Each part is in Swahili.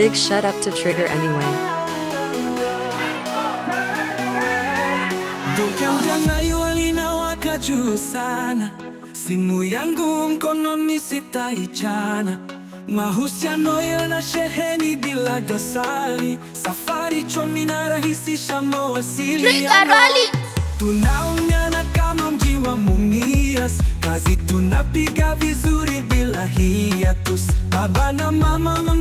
big shut up to trigger anyway. Duka nayo linawaka juu sana, simu yangu mkononi sitaichana. Mahusiano yana sheheni bila dosari, safari chomi na rahisisha mawasiliano. Tunaungana kama mji wa Mumias, kazi tunapiga vizuri bila hiatus. Baba na mama wa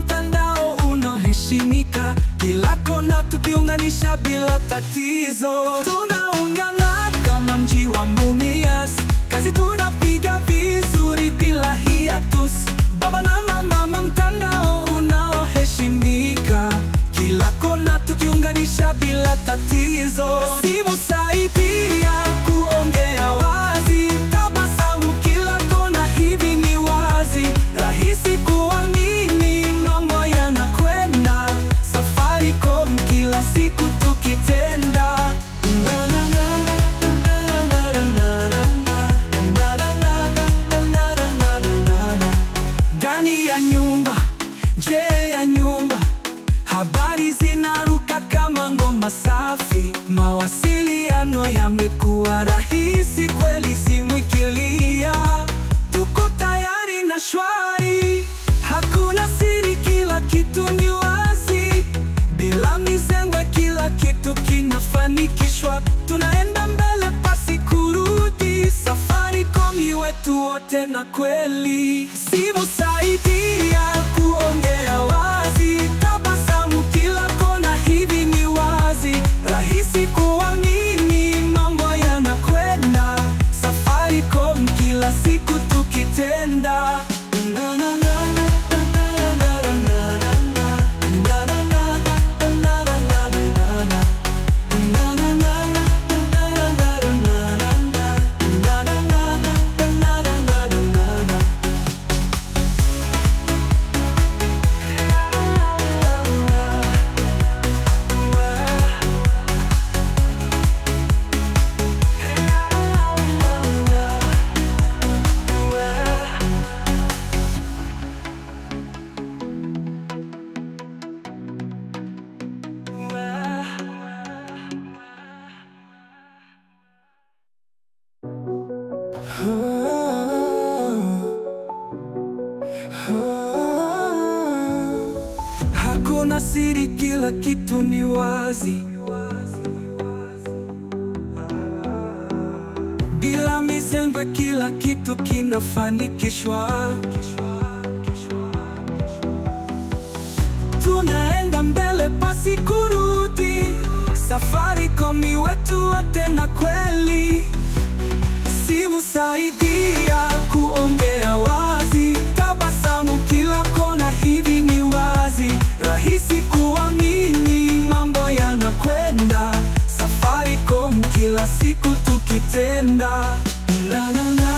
mtandao unaheshimika, kila kona tukiunganisha bila tatizo. Tunaungana kama mji wa Mumias, kazi tunapiga vizuri bila hiatus. Baba na mama mtandao unaoheshimika, kila kona tukiunganisha bila tatizo. Simu saidia siku tukitenda ndani ya nyumba, nje ya nyumba, habari zinaruka kama ngoma safi. Mawasiliano yamekuwa rahisi kweli, watu wote na kweli. Si Musaidi Hakuna siri, kila kitu ni wazi, bila misengwe kila kitu kinafanikishwa. Tunaenda mbele pasi kurudi, Safaricom wetu wote na kweli. Na la la la